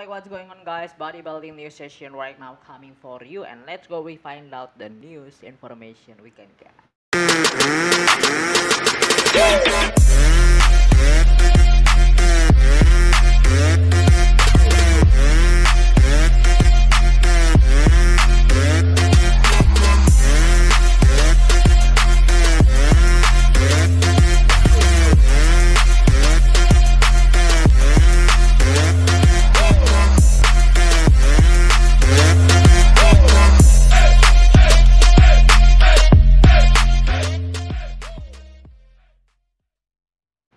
like what's going on guys. Bodybuilding news session right now coming for you. And let's go. We find out the news information we can get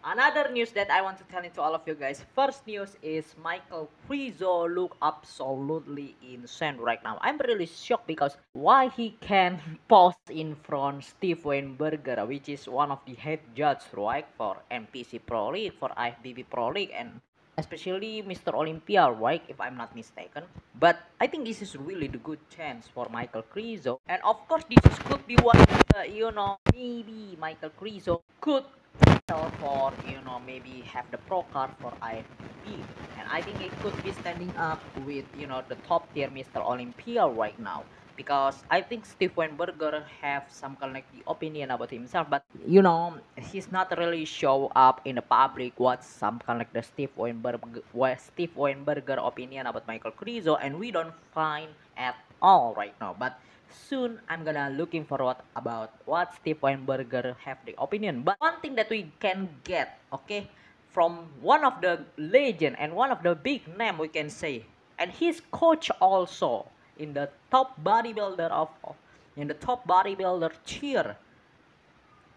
Another news that I want to tell to all of you guys. First news is Michael Krizo look absolutely insane right now. I'm really shocked because why he can pose in front Steve Weinberger, which is one of the head judge, right, for NPC Pro League, for IFBB Pro League, and especially Mr. Olympia, right, if I'm not mistaken. But I think this is really the good chance for Michael Krizo. And of course, this could be one, uh, you know, maybe Michael Krizo could for you know maybe have the pro card for IFBB and I think it could be standing up with you know the top tier Mr. Olympia right now. Because I think Steve Weinberger have some kind of the opinion about himself. But you know he's not really show up in the public what's some kind of like the Steve Weinberger Steve Weinberger opinion about Michael Krizo and we don't find at all right now. But soon I'm gonna looking forward about what Steve Weinberger have the opinion. But one thing that we can get, okay, from one of the legend and one of the big name we can say, and his coach also in the top bodybuilder of, in the top bodybuilder cheer,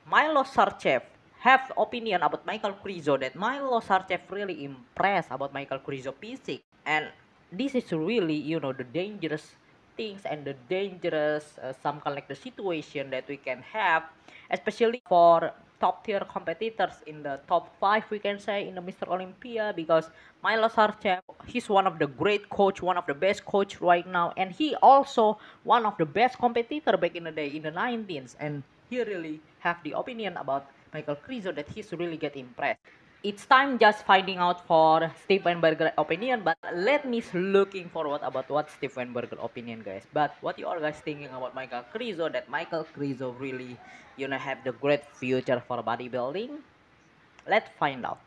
Milo Sarcev have opinion about Michael Krizo that Milo Sarcev really impressed about Michael Krizo physique and this is really you know the dangerous things and the dangerous uh, some kind of like the situation that we can have especially for top tier competitors in the top five we can say in the Mr. Olympia because Milo Sarcev he's one of the great coach one of the best coach right now and he also one of the best competitor back in the day in the 19s and he really have the opinion about Michael Krizo that he's really get impressed it's time just finding out for Steve Weinberger opinion but let me looking forward about what Steve Weinberger opinion guys. But what you all guys thinking about Michael Krizo that Michael Krizo really you know have the great future for bodybuilding? Let's find out.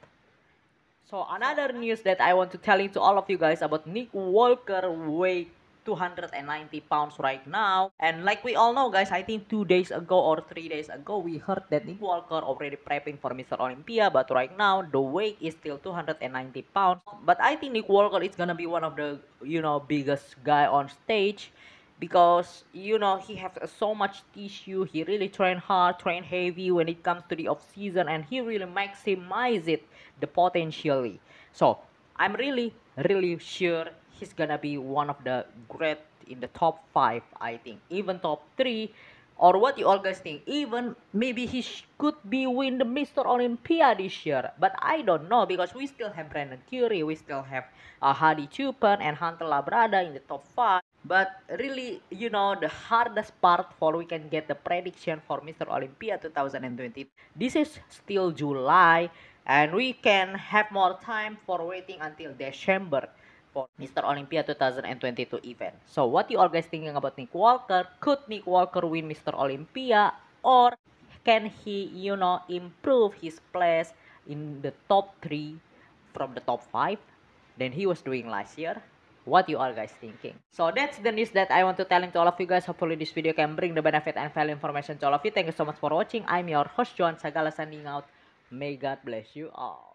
So another news that I want to telling to all of you guys about Nick Walker weight 290 pounds right now. And like we all know, guys, I think two days ago or three days ago, we heard that Nick Walker already prepping for Mr. Olympia. But right now, the weight is still 290 pounds. But I think Nick Walker is gonna be one of the, you know, biggest guy on stage because you know he has so much tissue he really train hard train heavy when it comes to the off season and he really maximize it the potentially so i'm really really sure he's gonna be one of the great in the top five, I think, even top three. Or what you all guys think? Even maybe he could be win the Mr. Olympia this year, but I don't know because we still have Brandon Curry, we still have uh, Hadi Choopan and Hunter Labrada in the top five. But really, you know, the hardest part for we can get the prediction for Mr. Olympia 2020. This is still July, and we can have more time for waiting until December for Mr. Olympia 2022 event. So what you all guys thinking about Nick Walker? Could Nick Walker win Mr. Olympia or can he, you know, improve his place in the top 3 from the top 5 than he was doing last year? What you all guys thinking? So that's the news that I want to tell to all of you guys. Hopefully this video can bring the benefit and value information to all of you. Thank you so much for watching. I'm your host Joan Sagala signing out. May God bless you all.